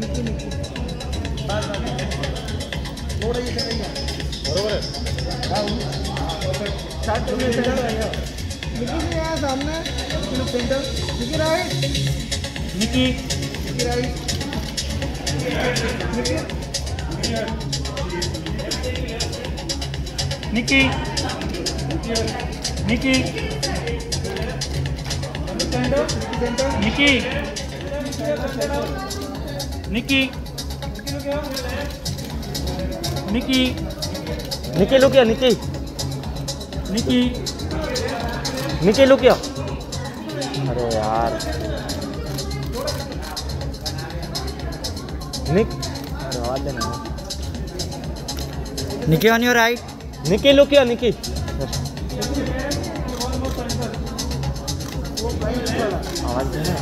निकी। निकी। थोड़ा ही करेंगे बरोबर आहे स्टार्ट करने से निकी यहाँ सामने kilo Nicky right Nicky Nicky right Nicky Nicky Nicky Nicky. Nicky. Nicky. Nicky look या निकी। निकी। निकी लुक या अरे यार। निक। अरे आवाज़ देना। Nicky on your right Nicky look या निकी। आवाज़ देना।